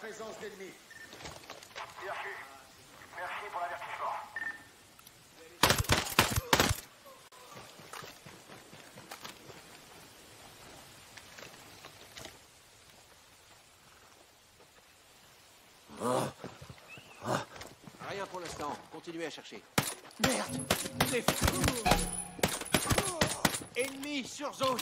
présence d'ennemis. Reçu. Merci pour l'avertissement. Rien pour l'instant. Continuez à chercher. Merde Des Ennemi sur zone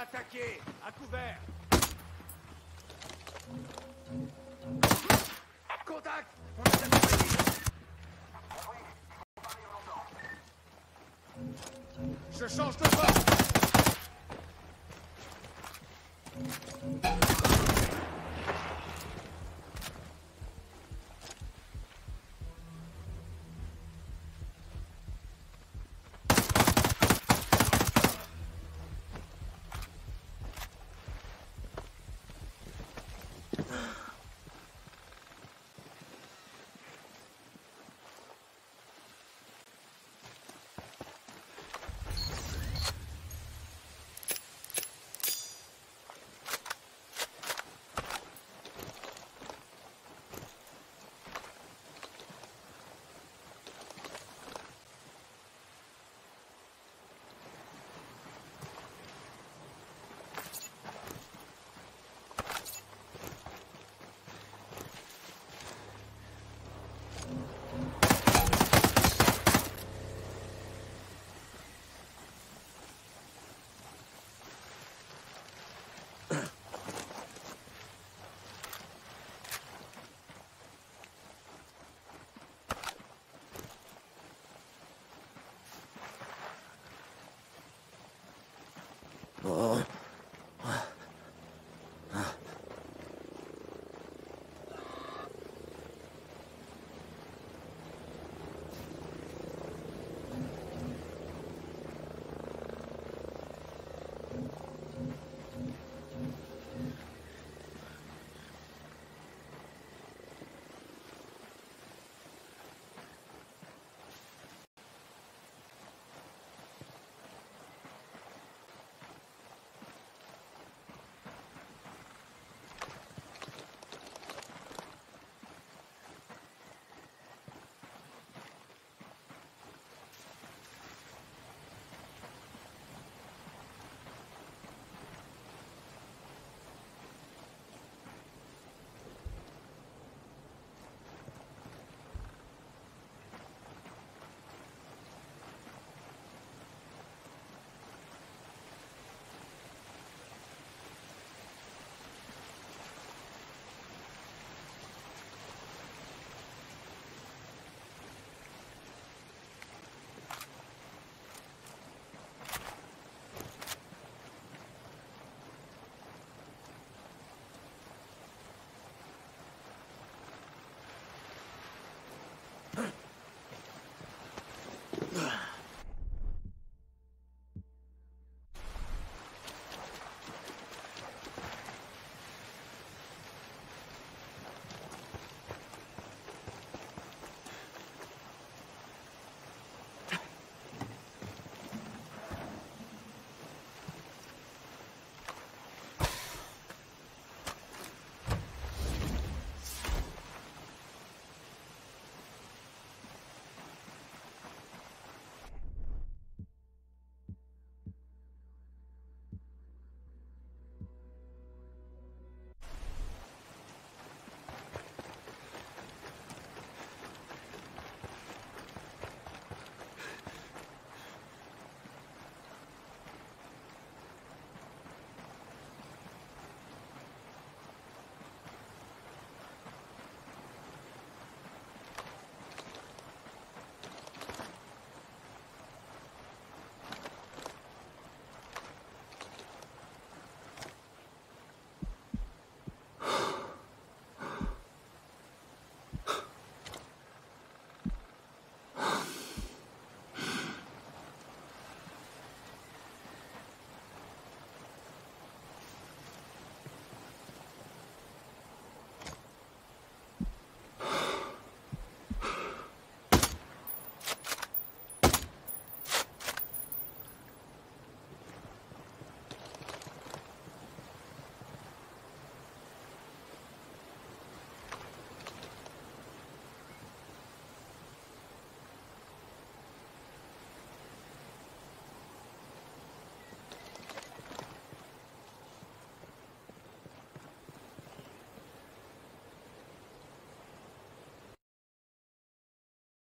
attaquer À couvert. Contact On est à Je change de force Oh,